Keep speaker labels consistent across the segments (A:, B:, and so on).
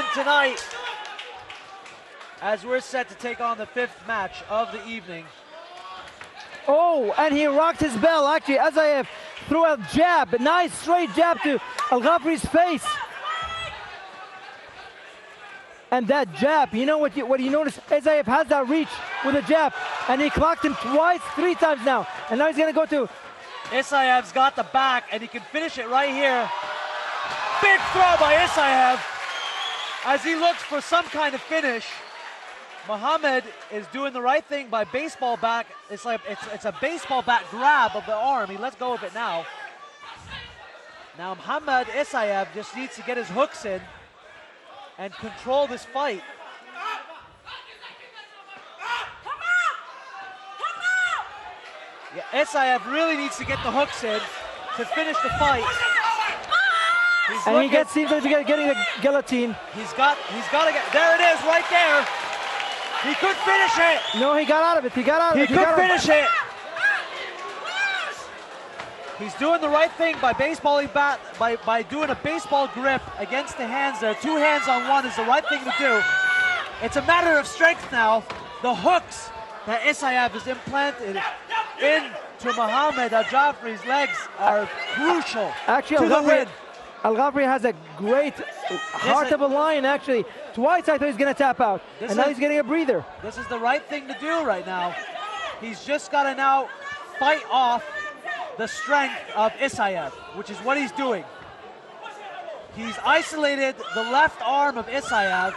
A: win tonight as we're set to take on the fifth match of the evening.
B: Oh, and he rocked his bell. Actually, Isaev threw a jab, a nice straight jab to Al Ghafri's face. And that jab, you know what you, what you notice? Isaev has that reach with a jab, and he clocked him twice, three times now. And now he's going to go to.
A: Isaev's got the back, and he can finish it right here. Big throw by Isaev as he looks for some kind of finish. Muhammad is doing the right thing by baseball back. It's like it's, it's a baseball bat grab of the arm. He lets go of it now. Now Muhammad Isaev just needs to get his hooks in and control this fight. Yeah, Isaev really needs to get the hooks in to finish the fight.
B: He's and looking, he gets seems like he's getting the guillotine.
A: He's got he's got to get there. It is right there. He could finish it.
B: No, he got out of it. He got out of
A: he
B: it.
A: He could finish it. He's doing the right thing by baseballing bat by, by doing a baseball grip against the hands there. Two hands on one is the right thing to do. It's a matter of strength now. The hooks that Isaev has implanted into Muhammad Al Jafri's legs are crucial
B: Actually,
A: to the win.
B: Al Ghafri has a great heart of a lion, actually. Twice I thought he's going to tap out, and now he's getting a breather.
A: This is the right thing to do right now. He's just got to now fight off the strength of Isaev, which is what he's doing. He's isolated the left arm of Isaev,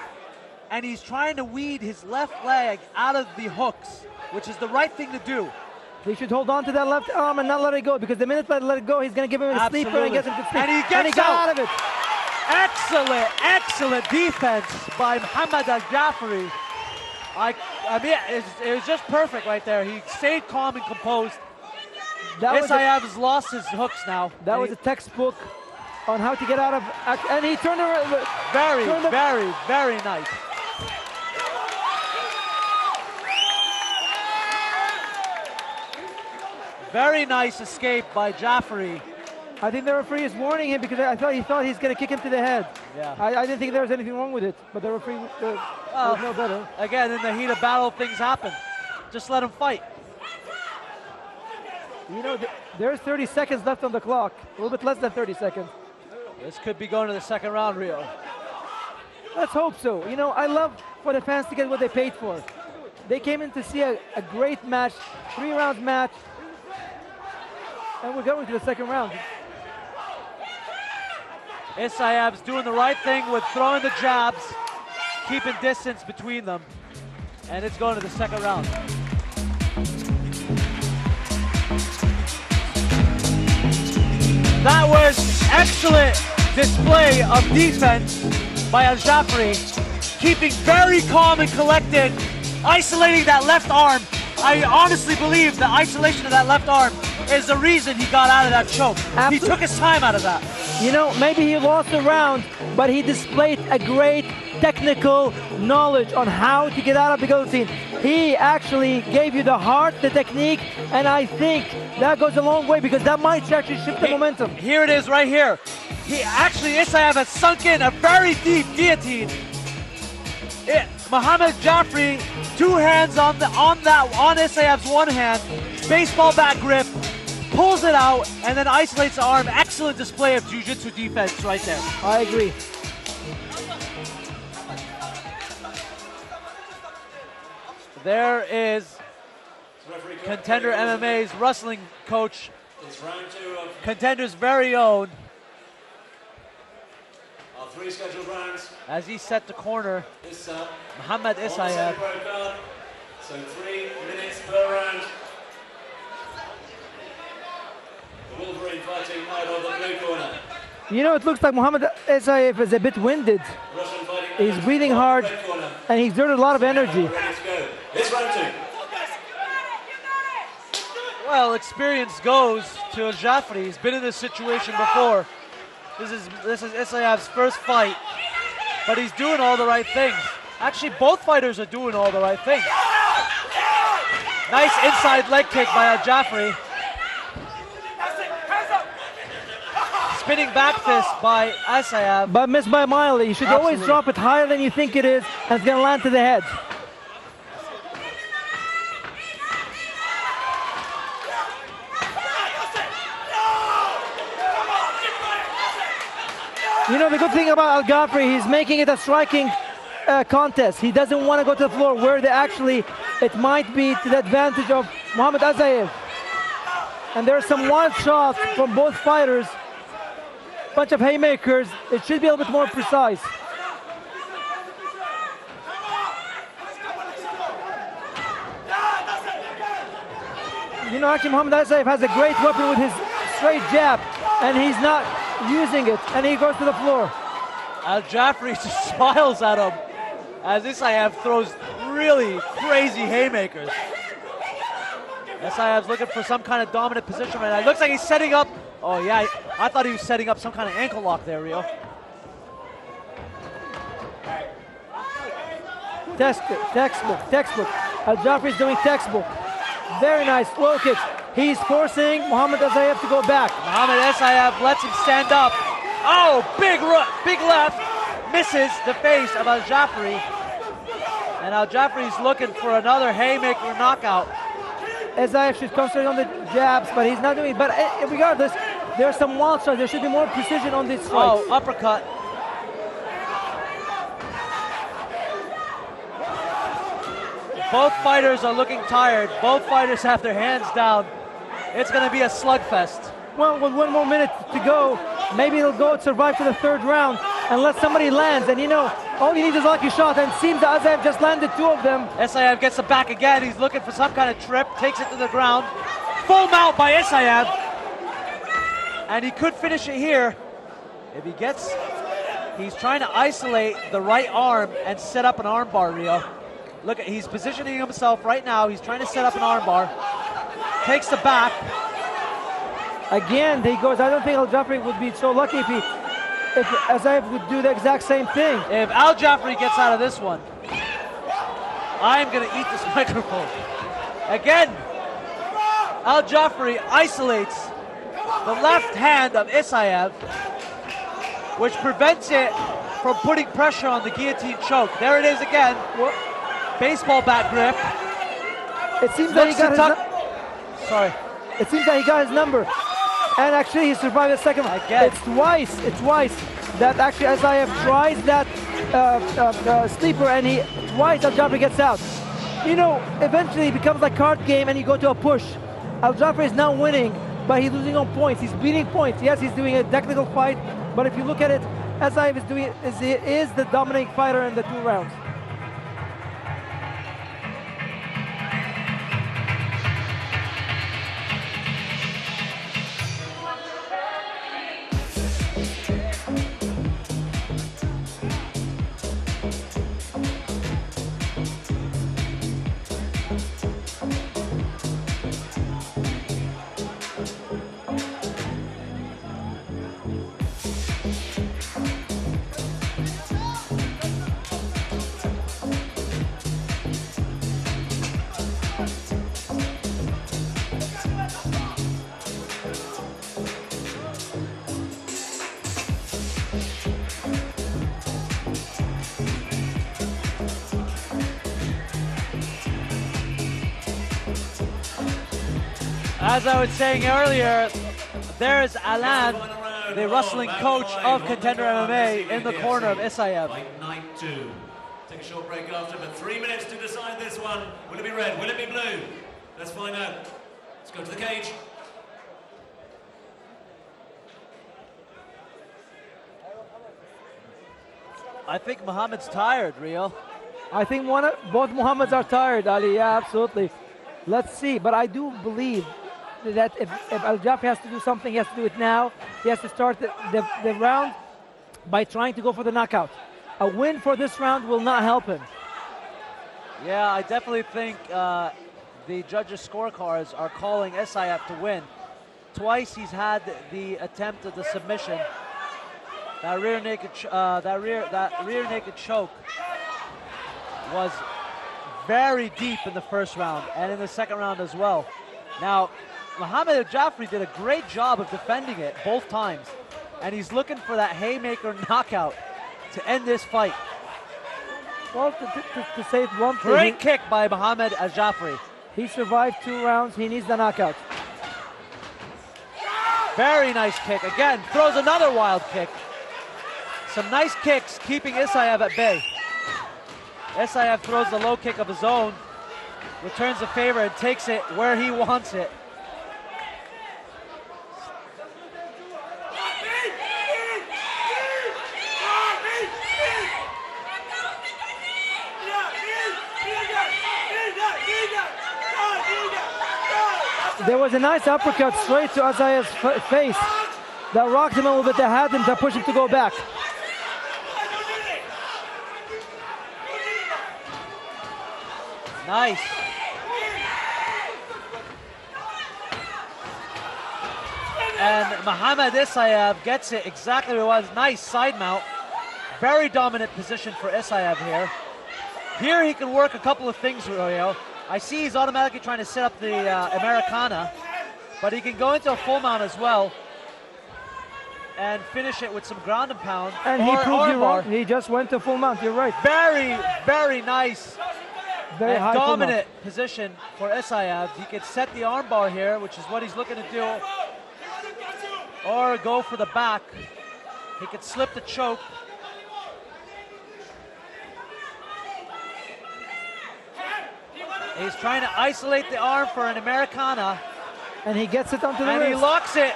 A: and he's trying to weed his left leg out of the hooks, which is the right thing to do.
B: He should hold on to that left arm and not let it go because the minute I let it go, he's going to give him a
A: Absolutely.
B: sleeper and get him to sleep.
A: And he gets
B: and he
A: out.
B: out of it.
A: Excellent, excellent defense by Muhammad Al Jafri. I, I mean, it, it was just perfect right there. He stayed calm and composed. That Isaev has lost his hooks now.
B: That was
A: he,
B: a textbook on how to get out of, and he turned around.
A: Very, turned very, very nice. Very nice escape by Jafri.
B: I think the referee is warning him because I thought he thought he's going to kick him to the head.
A: Yeah.
B: I, I didn't think there was anything wrong with it, but the referee uh, well, was no better.
A: Again, in the heat of battle, things happen. Just let him fight.
B: You know, th there's 30 seconds left on the clock. A little bit less than 30 seconds.
A: This could be going to the second round, Rio.
B: Let's hope so. You know, I love for the fans to get what they paid for. They came in to see a, a great match, three round match, and we're going to the second round.
A: Isaev's doing the right thing with throwing the jabs, keeping distance between them, and it's going to the second round. That was excellent display of defense by Al Jafri, keeping very calm and collected, isolating that left arm. I honestly believe the isolation of that left arm is the reason he got out of that choke. Absolutely. He took his time out of that.
B: You know, maybe he lost the round, but he displayed a great technical knowledge on how to get out of the guillotine. He actually gave you the heart, the technique, and I think that goes a long way because that might actually shift the momentum.
A: Here it is right here. He actually, Isaev has sunk in a very deep guillotine. It, Muhammad Jafri, two hands on the on that on Isaev's one hand, baseball bat grip, pulls it out, and then isolates the arm. Excellent display of jiu-jitsu defense right there.
B: I agree.
A: There is Contender MMA's wrestling coach, Contender's very own.
C: Three scheduled rounds.
A: As he set the corner, Muhammad Isaev.
C: So three minutes per round. Wolverine fighting out of the blue corner.
B: You know, it looks like Muhammad Isaev is a bit winded. He's breathing hard, and he's exerted a lot of energy.
A: Well, experience goes to Jafri. He's been in this situation before. This is this is Isaev's first fight, but he's doing all the right things. Actually, both fighters are doing all the right things. Nice inside leg kick by Al Jafri. Spinning back fist by Isaev.
B: But missed by Miley. You should always drop it higher than you think it is, and it's going to land to the head. You know, the good thing about Al Ghafri, he's making it a striking uh, contest. He doesn't want to go to the floor where they actually, it might be to the advantage of Muhammad Isaev. And there are some wild shots from both fighters. Bunch of haymakers. It should be a little bit more precise. You know, actually, Muhammad Isaev has a great weapon with his straight jab, and he's not using it, and he goes to the floor.
A: Al Jaffrey just smiles at him as Isaev throws really crazy haymakers. Isaev's looking for some kind of dominant position right now. It looks like he's setting up. Oh, yeah. I thought he was setting up some kind of ankle lock there, Rio.
B: Textbook, textbook, textbook. Al Jafri's doing textbook. Very nice low kicks. He's forcing Muhammad Isaev to go back.
A: Mohamed Isaev lets him stand up. Oh, big big left. Misses the face of Al Jafri. And Al Jafri's looking for another haymaker knockout.
B: Isaev should concentrate on the jabs, but he's not doing it. But eh, regardless, there's some wild strikes. There should be more precision on these oh, strikes.
A: Oh, uppercut. Both fighters are looking tired. Both fighters have their hands down. It's going to be a slugfest.
B: Well, with one more minute to go, maybe he'll go survive to the third round unless somebody lands. And you know, all you need is a lucky shot. And it seems that Isaev just landed two of them.
A: Isaev gets the back again. He's looking for some kind of trip, takes it to the ground. Full mount by Isaev. And he could finish it here if he gets. He's trying to isolate the right arm and set up an armbar, Rio. Look, at he's positioning himself right now. He's trying to set up an armbar. Takes the back.
B: Again, he goes. I don't think Al Jafri would be so lucky if he, if Isaev would do the exact same thing.
A: If Al Jafri gets out of this one, I'm going to eat this microphone. Again, Al Jafri isolates the left hand of Isaev, which prevents it from putting pressure on the guillotine choke. There it is again. Baseball bat grip.
B: It seems that he got his.
A: Sorry.
B: It seems that he got his number. And actually, he survived the second.
A: Again.
B: It's twice. It's twice that actually Isaev tries that uh, uh, uh, sleeper, and he twice Al gets out. You know, eventually it becomes like card game, and you go to a push. Al is now winning, but he's losing on points. He's beating points. Yes, he's doing a technical fight, but if you look at it, Isaev is doing is, is the dominating fighter in the two rounds.
A: As I was saying earlier, there's Alan, the wrestling coach of Contender MMA, in the corner of Isaev.
C: Fight night two. Take a short break after, but three minutes to decide this one. Will it be red? Will it be blue? Let's find out. Let's go to the cage.
A: I think Muhammad's tired, Rio.
B: I think one of, both Muhammads are tired, Ali. Yeah, absolutely. Let's see. But I do believe that if, if Al Jafri has to do something, he has to do it now. He has to start the, the, the round by trying to go for the knockout. A win for this round will not help him.
A: Yeah, I definitely think uh, the judges' scorecards are calling Isaev to win. Twice he's had the attempt at the submission. That rear naked, uh, that rear, that rear naked choke was very deep in the first round and in the second round as well. Now, Al Jafri did a great job of defending it both times. and he's looking for that haymaker knockout to end this fight.
B: Well, to, to, to say it one thing,
A: Great
B: he,
A: kick by Mohamed Jafri.
B: he survived two rounds. He needs the knockout.
A: Very nice kick. Again, throws another wild kick. Some nice kicks keeping Isaev at bay. Isaev throws the low kick of his own, returns the favor and takes it where he wants it.
B: There was a nice uppercut straight to Azaya's face that rocked him a little bit, that had him to push him to go back.
A: Nice. And Mohamed Isaev gets it exactly where it was. Nice side mount. Very dominant position for Isaev here. Here he can work a couple of things, Royal. I see he's automatically trying to set up the uh, Americana, but he can go into a full mount as well and finish it with some ground and pound.
B: And he proved you wrong. He just went to full mount. You're right.
A: Very, very nice
B: Very
A: and dominant position for Isaev. He could set the armbar here, which is what he's looking to do, or go for the back. He could slip the choke. He's trying to isolate the arm for an Americana,
B: And he gets it onto the
A: and he locks it.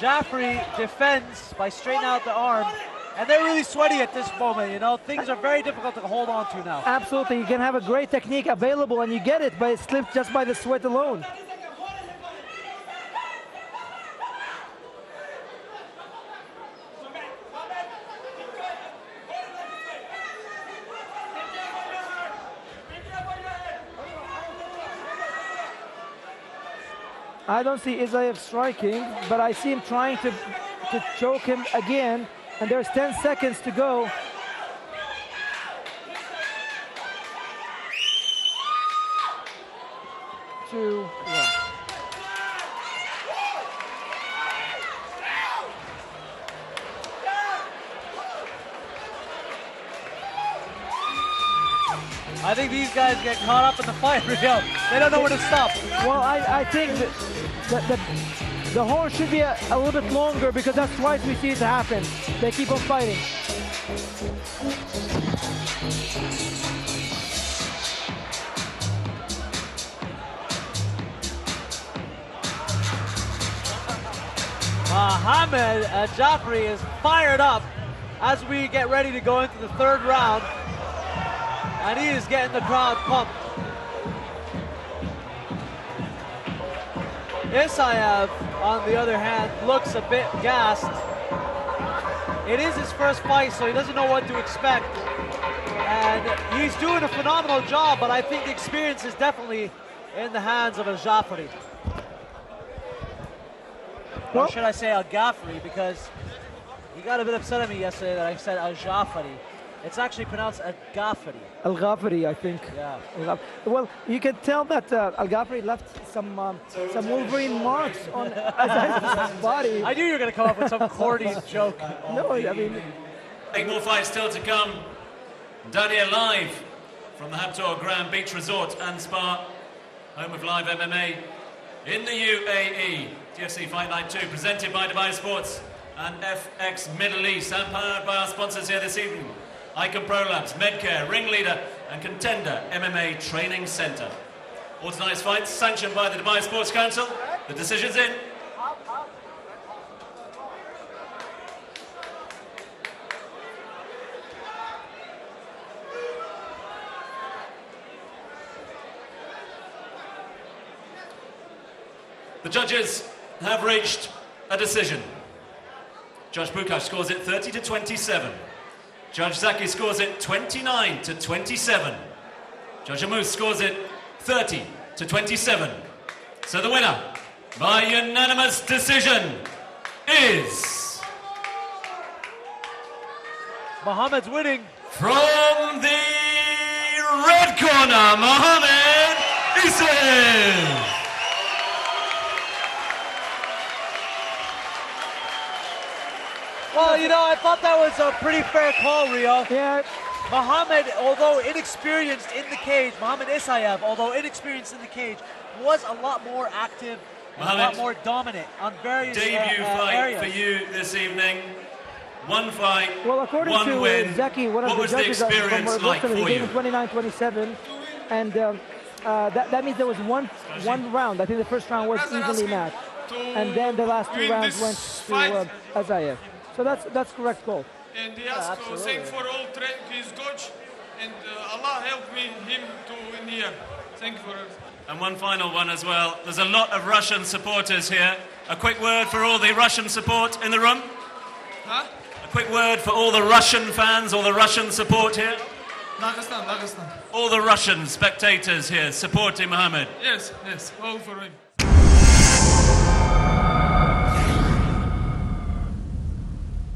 A: Jaffrey defends by straightening out the arm, and they're really sweaty at this moment. You know, things are very difficult to hold on to now.
B: Absolutely, you can have a great technique available and you get it, but it slipped just by the sweat alone. I don't see Isaev striking, but I see him trying to, to choke him again, and there's 10 seconds to go.
A: I think these guys get caught up in the fight, Rio. They don't know where to stop.
B: Well, I, I think that, that, that the horn should be a, a little bit longer because that's twice we see it happen. They keep on fighting.
A: Mohamed uh, Jafri is fired up as we get ready to go into the third round. And he is getting the crowd pumped. Isaev, on the other hand, looks a bit gassed. It is his first fight, so he doesn't know what to expect. And he's doing a phenomenal job, but I think the experience is definitely in the hands of a Jafri.
B: Well-
A: or should I say Al Ghaffari, because he got a bit upset at me yesterday that I said Al Jafari. It's actually pronounced Al Ghaffari.
B: Al Ghaffari, I think.
A: Yeah.
B: Al Well, you can tell that uh, Al Ghaffari left some um, some Wolverine marks on his body.
A: I knew you were going to come up with some corny joke.
B: no, I mean,
C: Eight more fights still to come. Daniel live from the Habtoor Grand Beach Resort and Spa, home of live MMA in the UAE. DFC Fight Night 2, presented by Dubai Sports and FX Middle East, and powered by our sponsors here this evening Icon Pro Labs, Medcare, Ringleader, and Contender MMA Training Center. All tonight's fights sanctioned by the Dubai Sports Council. The decision's in. The judges have reached a decision. Judge Bukash scores it 30 to 27. Judge Zaki scores it 29 to 27. Judge Amus scores it 30 to 27. So the winner by unanimous decision is
A: Muhammad's winning.
C: from the red corner, Mohamed Isaev.
A: Well, you know, I thought that was a pretty fair call, Rio.
B: Yeah,
A: Muhammad, although inexperienced in the cage, Muhammad Isaev, although inexperienced in the cage, was a lot more active and a lot more dominant on various uh,
C: Debut
A: uh,
C: fight
A: areas.
C: for you this evening. One fight,
B: Well, according
C: one
B: to
C: win.
B: uh, Zeki, one of
C: what
B: the
C: was the
B: judges of- from
C: experience like
B: Brooklyn,
C: for
B: he gave
C: you?
B: him 29-27, and um, uh, that, that means there was one one round. I think the first round was evenly matched, and then the last two rounds went to uh, Isaev. So that's that's correct call.
D: And he asked to
A: absolutely.
D: thank for all train his coach, and uh, Allah helped me him to win here. Thank you for it.
C: And one final one as well. There's a lot of Russian supporters here. A quick word for all the Russian support in the room.
D: Huh?
C: A quick word for all the Russian fans, all the Russian support here.
D: Dagestan, Dagestan.
C: All the Russian spectators here supporting Mohammed.
D: Yes, yes, all for him.